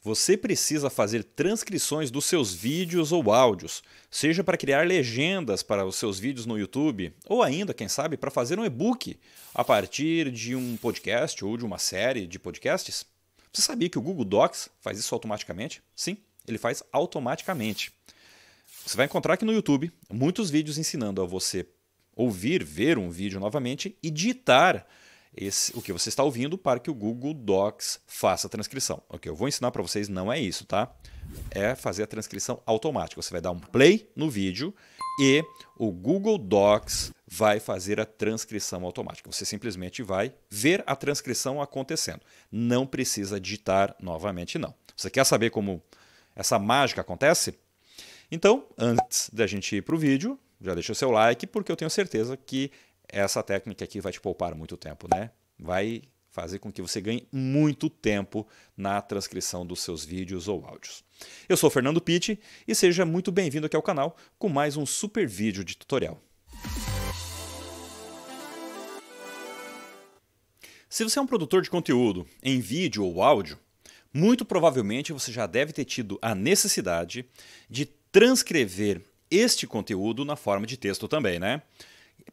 Você precisa fazer transcrições dos seus vídeos ou áudios, seja para criar legendas para os seus vídeos no YouTube, ou ainda, quem sabe, para fazer um e-book a partir de um podcast ou de uma série de podcasts. Você sabia que o Google Docs faz isso automaticamente? Sim, ele faz automaticamente. Você vai encontrar aqui no YouTube muitos vídeos ensinando a você ouvir, ver um vídeo novamente e digitar esse, o que você está ouvindo para que o Google Docs faça a transcrição. O que eu vou ensinar para vocês não é isso, tá? É fazer a transcrição automática. Você vai dar um play no vídeo e o Google Docs vai fazer a transcrição automática. Você simplesmente vai ver a transcrição acontecendo. Não precisa digitar novamente, não. Você quer saber como essa mágica acontece? Então, antes da gente ir para o vídeo, já deixa o seu like, porque eu tenho certeza que essa técnica aqui vai te poupar muito tempo, né? Vai fazer com que você ganhe muito tempo na transcrição dos seus vídeos ou áudios. Eu sou Fernando Pitti e seja muito bem-vindo aqui ao canal com mais um super vídeo de tutorial. Se você é um produtor de conteúdo em vídeo ou áudio, muito provavelmente você já deve ter tido a necessidade de transcrever este conteúdo na forma de texto também, né?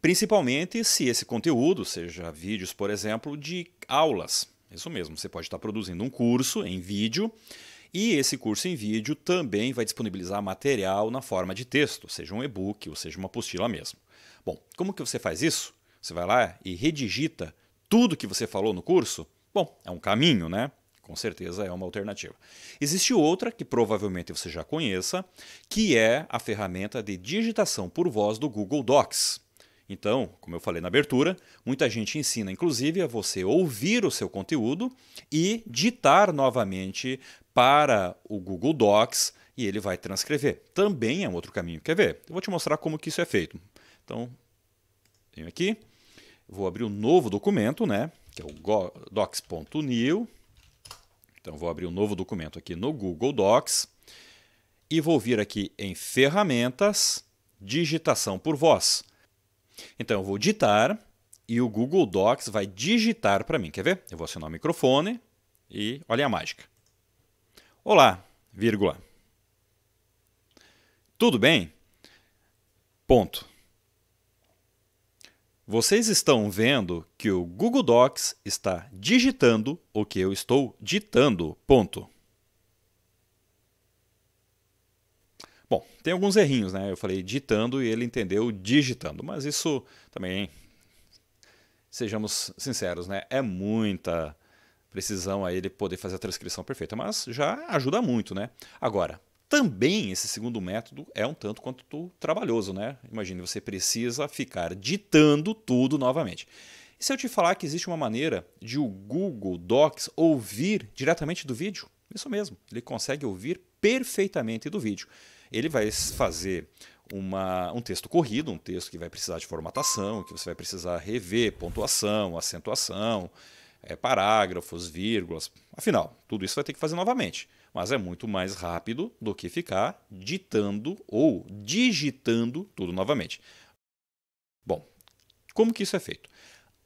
Principalmente se esse conteúdo, seja vídeos, por exemplo, de aulas. Isso mesmo, você pode estar produzindo um curso em vídeo e esse curso em vídeo também vai disponibilizar material na forma de texto, seja um e-book ou seja uma apostila mesmo. Bom, como que você faz isso? Você vai lá e redigita tudo que você falou no curso? Bom, é um caminho, né? Com certeza é uma alternativa. Existe outra que provavelmente você já conheça, que é a ferramenta de digitação por voz do Google Docs. Então, como eu falei na abertura, muita gente ensina inclusive a você ouvir o seu conteúdo e ditar novamente para o Google Docs e ele vai transcrever. Também é um outro caminho. Quer ver? Eu vou te mostrar como que isso é feito. Então, venho aqui, vou abrir um novo documento, né, que é o docs.new então vou abrir um novo documento aqui no Google Docs e vou vir aqui em Ferramentas, Digitação por Voz. Então eu vou digitar e o Google Docs vai digitar para mim. Quer ver? Eu vou acionar o microfone e olha a mágica. Olá, vírgula. Tudo bem? Ponto. Vocês estão vendo que o Google Docs está digitando o que eu estou ditando. Ponto. Bom, tem alguns errinhos, né? Eu falei digitando e ele entendeu digitando, mas isso também, sejamos sinceros, né? É muita precisão a ele poder fazer a transcrição perfeita, mas já ajuda muito, né? Agora, também esse segundo método é um tanto quanto trabalhoso, né? Imagine, você precisa ficar ditando tudo novamente. E se eu te falar que existe uma maneira de o Google Docs ouvir diretamente do vídeo? Isso mesmo, ele consegue ouvir perfeitamente do vídeo. Ele vai fazer uma, um texto corrido, um texto que vai precisar de formatação, que você vai precisar rever pontuação, acentuação, é, parágrafos, vírgulas. Afinal, tudo isso vai ter que fazer novamente mas é muito mais rápido do que ficar ditando ou digitando tudo novamente. Bom, como que isso é feito?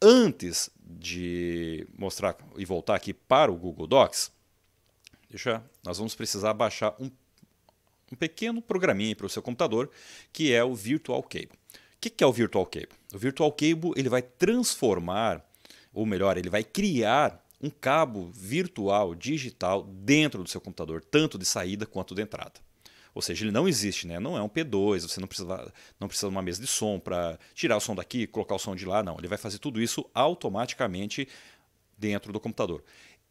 Antes de mostrar e voltar aqui para o Google Docs, deixa, nós vamos precisar baixar um, um pequeno programinha para o seu computador, que é o Virtual Cable. O que, que é o Virtual Cable? O Virtual Cable ele vai transformar, ou melhor, ele vai criar um cabo virtual digital dentro do seu computador, tanto de saída quanto de entrada. Ou seja, ele não existe, né? não é um P2, você não precisa, não precisa de uma mesa de som para tirar o som daqui, colocar o som de lá, não. Ele vai fazer tudo isso automaticamente dentro do computador.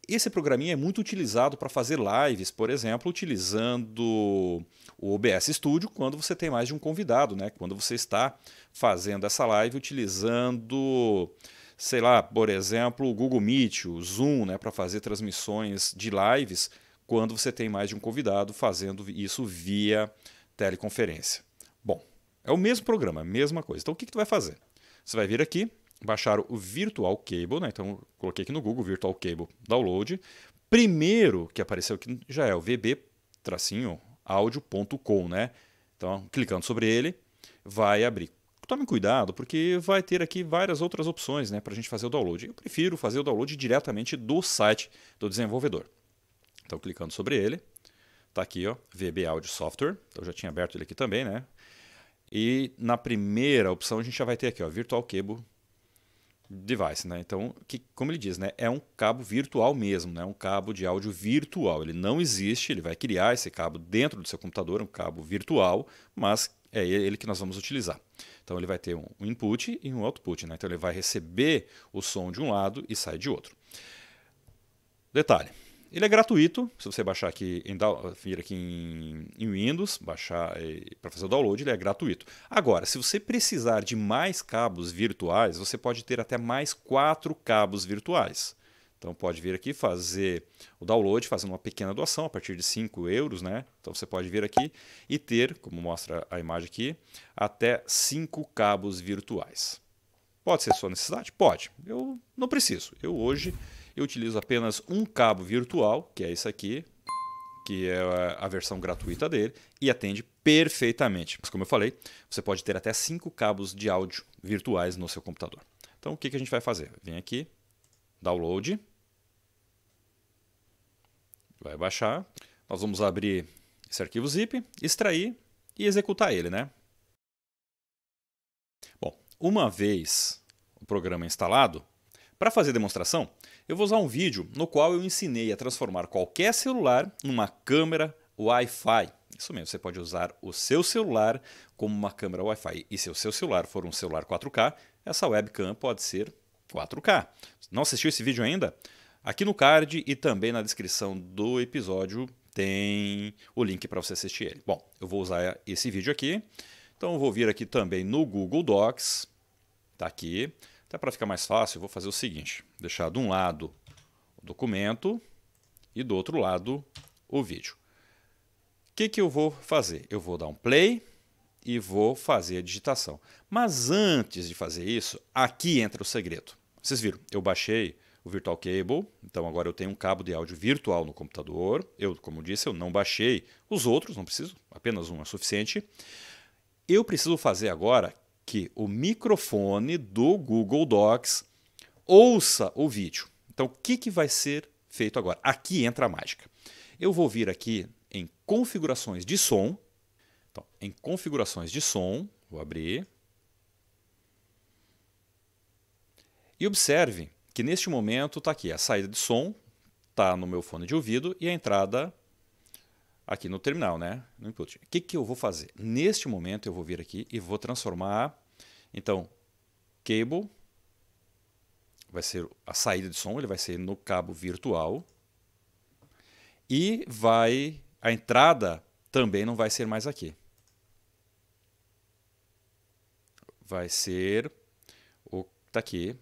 Esse programinha é muito utilizado para fazer lives, por exemplo, utilizando o OBS Studio quando você tem mais de um convidado, né? quando você está fazendo essa live utilizando sei lá, por exemplo, o Google Meet, o Zoom, né, para fazer transmissões de lives quando você tem mais de um convidado fazendo isso via teleconferência. Bom, é o mesmo programa, a mesma coisa. Então o que, que tu vai fazer? Você vai vir aqui, baixar o Virtual Cable, né? então coloquei aqui no Google Virtual Cable Download. Primeiro que apareceu aqui já é o vb-audio.com, né? Então, clicando sobre ele, vai abrir tome cuidado, porque vai ter aqui várias outras opções né, para a gente fazer o download. Eu prefiro fazer o download diretamente do site do desenvolvedor. Então, clicando sobre ele, está aqui, ó, VB Audio Software. Então, já tinha aberto ele aqui também, né? E na primeira opção a gente já vai ter aqui, ó, Virtual Cable Device, né? Então, que, como ele diz, né, é um cabo virtual mesmo, né? Um cabo de áudio virtual. Ele não existe, ele vai criar esse cabo dentro do seu computador, um cabo virtual, mas é ele que nós vamos utilizar. Então ele vai ter um input e um output, né? Então ele vai receber o som de um lado e sai de outro. Detalhe, ele é gratuito, se você baixar aqui, em, vir aqui em, em Windows, baixar para fazer o download, ele é gratuito. Agora, se você precisar de mais cabos virtuais, você pode ter até mais quatro cabos virtuais. Então pode vir aqui fazer o download, fazendo uma pequena doação a partir de 5 euros, né? Então você pode vir aqui e ter, como mostra a imagem aqui, até 5 cabos virtuais. Pode ser sua necessidade? Pode. Eu não preciso. Eu hoje eu utilizo apenas um cabo virtual, que é esse aqui, que é a versão gratuita dele, e atende perfeitamente. Mas como eu falei, você pode ter até 5 cabos de áudio virtuais no seu computador. Então o que, que a gente vai fazer? Vem aqui, download. Vai baixar. Nós vamos abrir esse arquivo zip, extrair e executar ele, né? Bom, uma vez o programa instalado, para fazer demonstração, eu vou usar um vídeo no qual eu ensinei a transformar qualquer celular numa câmera Wi-Fi. Isso mesmo, você pode usar o seu celular como uma câmera Wi-Fi. E se o seu celular for um celular 4K, essa webcam pode ser 4K. Não assistiu esse vídeo ainda? Aqui no card e também na descrição do episódio tem o link para você assistir ele. Bom, eu vou usar esse vídeo aqui. Então eu vou vir aqui também no Google Docs. Está aqui. Até para ficar mais fácil, eu vou fazer o seguinte: deixar de um lado o documento e do outro lado o vídeo. O que, que eu vou fazer? Eu vou dar um play e vou fazer a digitação. Mas antes de fazer isso, aqui entra o segredo. Vocês viram, eu baixei o Virtual Cable, então agora eu tenho um cabo de áudio virtual no computador. Eu, como disse, eu não baixei os outros, não preciso, apenas um é suficiente. Eu preciso fazer agora que o microfone do Google Docs ouça o vídeo. Então, o que, que vai ser feito agora? Aqui entra a mágica. Eu vou vir aqui em configurações de som, então, em configurações de som, vou abrir. E observe que neste momento está aqui a saída de som, está no meu fone de ouvido e a entrada aqui no terminal, né? no input. O que, que eu vou fazer? Neste momento eu vou vir aqui e vou transformar, então, cable, vai ser a saída de som, ele vai ser no cabo virtual e vai a entrada também não vai ser mais aqui. vai ser o está aqui,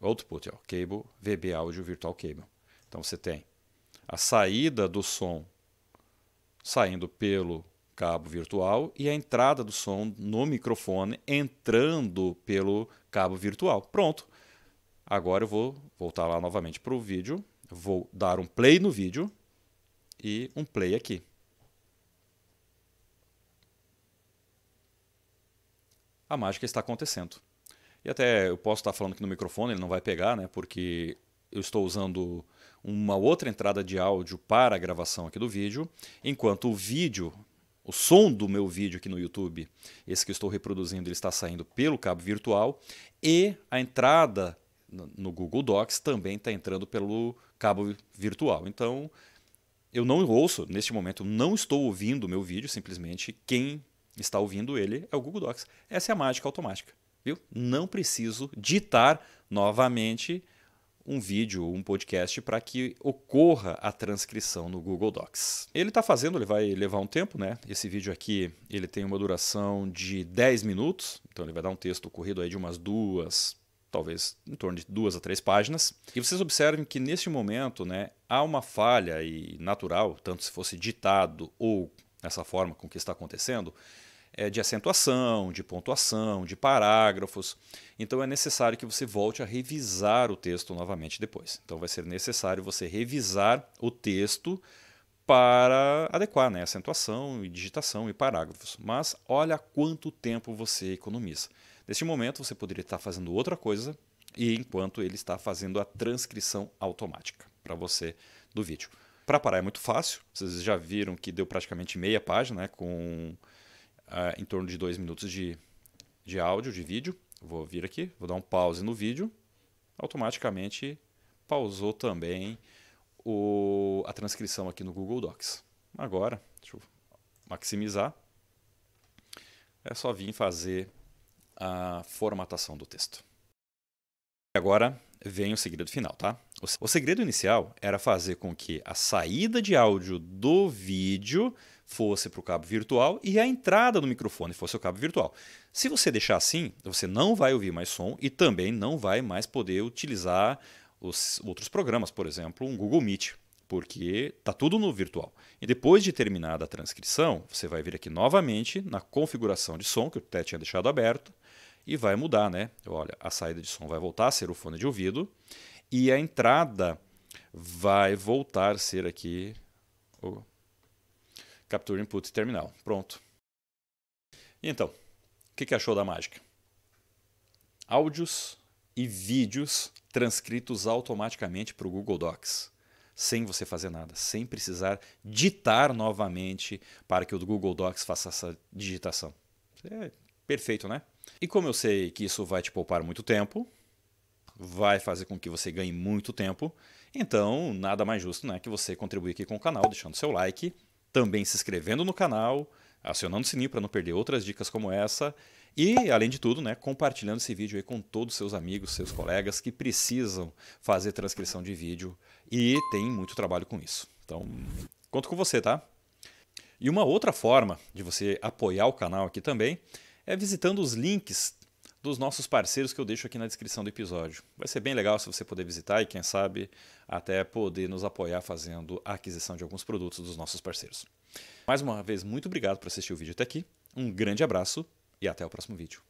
output, ó, cable VB Audio Virtual Cable. Então você tem a saída do som saindo pelo cabo virtual e a entrada do som no microfone entrando pelo cabo virtual. Pronto. Agora eu vou voltar lá novamente para o vídeo, vou dar um play no vídeo e um play aqui. a mágica está acontecendo. E até eu posso estar falando aqui no microfone, ele não vai pegar, né? Porque eu estou usando uma outra entrada de áudio para a gravação aqui do vídeo, enquanto o vídeo, o som do meu vídeo aqui no YouTube, esse que estou reproduzindo, ele está saindo pelo cabo virtual e a entrada no Google Docs também está entrando pelo cabo virtual. Então, eu não ouço, neste momento, não estou ouvindo o meu vídeo, simplesmente quem está ouvindo ele é o Google Docs. Essa é a mágica automática, viu? Não preciso ditar novamente um vídeo, um podcast para que ocorra a transcrição no Google Docs. Ele está fazendo, ele vai levar um tempo, né? Esse vídeo aqui ele tem uma duração de 10 minutos, então ele vai dar um texto corrido aí de umas duas, talvez em torno de duas a três páginas. E vocês observem que neste momento, né, há uma falha e natural, tanto se fosse ditado ou nessa forma com que está acontecendo, é, de acentuação, de pontuação, de parágrafos. Então é necessário que você volte a revisar o texto novamente depois. Então vai ser necessário você revisar o texto para adequar né, acentuação e digitação e parágrafos. Mas olha quanto tempo você economiza. Neste momento você poderia estar fazendo outra coisa e enquanto ele está fazendo a transcrição automática para você do vídeo. Para parar é muito fácil, vocês já viram que deu praticamente meia página, né, com uh, em torno de dois minutos de, de áudio, de vídeo. Vou vir aqui, vou dar um pause no vídeo, automaticamente pausou também o, a transcrição aqui no Google Docs. Agora, deixa eu maximizar, é só vir fazer a formatação do texto. Agora vem o segredo final, tá? O segredo inicial era fazer com que a saída de áudio do vídeo fosse para o cabo virtual e a entrada do microfone fosse o cabo virtual. Se você deixar assim, você não vai ouvir mais som e também não vai mais poder utilizar os outros programas, por exemplo, um Google Meet, porque está tudo no virtual. E depois de terminada a transcrição, você vai vir aqui novamente na configuração de som, que eu até tinha deixado aberto, e vai mudar, né? Olha, a saída de som vai voltar a ser o fone de ouvido e a entrada vai voltar a ser aqui o Capture Input Terminal. Pronto. Então, o que, que achou da mágica? Áudios e vídeos transcritos automaticamente para o Google Docs, sem você fazer nada, sem precisar ditar novamente para que o Google Docs faça essa digitação. É perfeito, né? E como eu sei que isso vai te poupar muito tempo, vai fazer com que você ganhe muito tempo, então nada mais justo né, que você contribuir aqui com o canal, deixando seu like, também se inscrevendo no canal, acionando o sininho para não perder outras dicas como essa e, além de tudo, né, compartilhando esse vídeo aí com todos os seus amigos, seus colegas que precisam fazer transcrição de vídeo e tem muito trabalho com isso. Então, conto com você, tá? E uma outra forma de você apoiar o canal aqui também é visitando os links dos nossos parceiros que eu deixo aqui na descrição do episódio. Vai ser bem legal se você puder visitar e, quem sabe, até poder nos apoiar fazendo a aquisição de alguns produtos dos nossos parceiros. Mais uma vez, muito obrigado por assistir o vídeo até aqui. Um grande abraço e até o próximo vídeo.